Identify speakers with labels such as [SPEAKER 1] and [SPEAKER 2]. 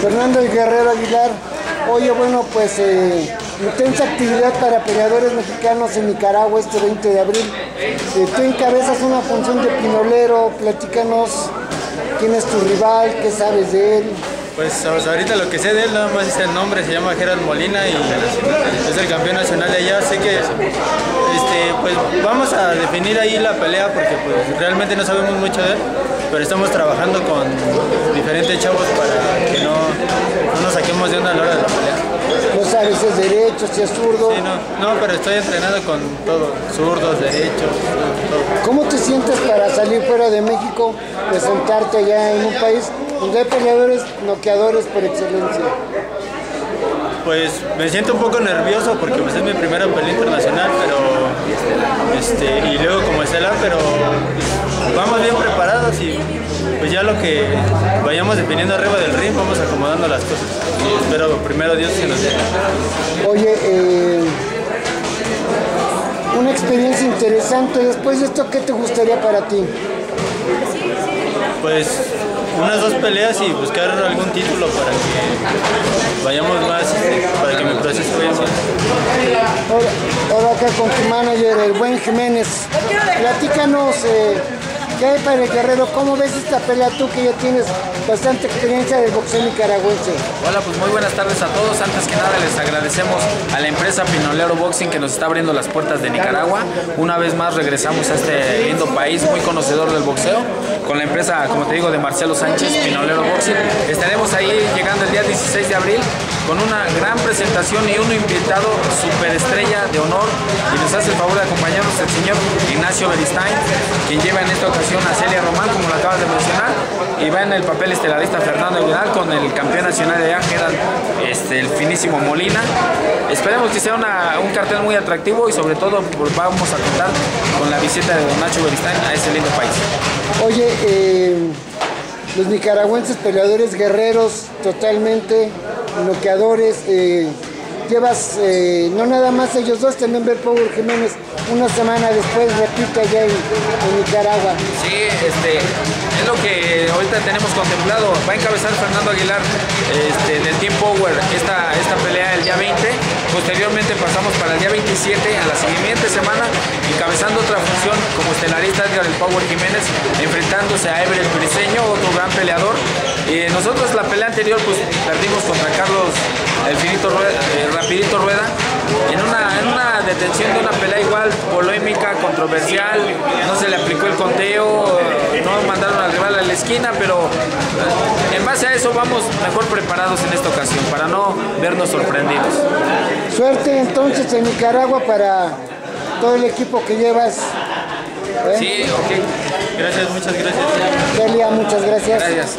[SPEAKER 1] Fernando Guerrero Aguilar. Oye, bueno, pues eh, intensa actividad para peleadores mexicanos en Nicaragua este 20 de abril. Eh, tú encabezas una función de pinolero, platícanos quién es tu rival, qué sabes de él.
[SPEAKER 2] Pues ahorita lo que sé de él nada más es el nombre, se llama Gerard Molina y es el campeón nacional de allá, sé que este, pues vamos a definir ahí la pelea porque pues realmente no sabemos mucho de él, pero estamos trabajando con diferentes chavos para que no, no nos saquemos de una a la hora de la pelea.
[SPEAKER 1] No sabes si es derecho, si es zurdo.
[SPEAKER 2] Sí, no, no, pero estoy entrenando con todo, zurdos, derechos, todo.
[SPEAKER 1] ¿Cómo te sientes para salir fuera de México, presentarte allá en un país donde hay peleadores noqueadores por excelencia?
[SPEAKER 2] Pues me siento un poco nervioso porque pues, es mi primera pelea internacional, pero este, y luego como estelar, pero vamos bien preparados y pues ya lo que vayamos definiendo arriba del ring vamos acomodando las cosas. Y espero primero Dios que nos dé.
[SPEAKER 1] Oye, eh, una experiencia interesante. Después de esto, ¿qué te gustaría para ti?
[SPEAKER 2] Pues unas dos peleas y buscar algún título para que vayamos más, para que mi proceso vaya más.
[SPEAKER 1] Ahora, ahora acá con tu manager, el buen Jiménez. Platícanos, eh, ¿qué hay para el Guerrero? ¿Cómo ves esta pelea tú que ya tienes bastante experiencia del boxeo nicaragüense?
[SPEAKER 3] Hola, pues muy buenas tardes a todos. Antes que nada les agradecemos a la empresa Pinolero Boxing que nos está abriendo las puertas de Nicaragua. Una vez más regresamos a este lindo país muy conocedor del boxeo con la empresa, como te digo, de Marcelo Sánchez, Pinolero Boxing. Estaremos ahí llegando el día 16 de abril con una gran presentación y un invitado superestrella de honor y nos hace el favor de acompañarnos el señor Ignacio Beristain, quien lleva en esta ocasión a Celia Román, como lo acabas de mencionar, y va en el papel estelarista Fernando Aguilar con el campeón nacional de allá, Gerard, este, el finísimo Molina. Esperemos que sea una- un cartel muy atractivo y sobre todo pues, vamos a contar con la visita de Don Nacho Beristain a ese lindo país.
[SPEAKER 1] Oye, eh, los nicaragüenses peleadores guerreros totalmente, noqueadores. eh, llevas, eh, no nada más ellos dos, también ver Power Jiménez una semana después repite allá en, en Nicaragua.
[SPEAKER 3] Sí, este, es lo que ahorita tenemos contemplado. Va a encabezar Fernando Aguilar este, del Team Power esta, esta Posteriormente pasamos para el día 27 a la siguiente semana, encabezando otra función como estelarista Edgar el Power Jiménez, enfrentándose a Ever el Briseño, otro gran peleador. Eh, nosotros la pelea anterior pues perdimos contra Carlos el Finito Rueda, eh, Rapidito Rueda en una, en una detención de una pelea igual polémica, controversial, no se le aplicó el conteo, no mandaron al rival a la esquina, pero eh, en base a eso vamos mejor preparados en esta ocasión, para no vernos sorprendidos.
[SPEAKER 1] Suerte entonces en Nicaragua para todo el equipo que llevas. ¿eh?
[SPEAKER 3] Sí, ok,
[SPEAKER 2] Gracias, muchas gracias.
[SPEAKER 1] Celia, muchas gracias.
[SPEAKER 3] gracias.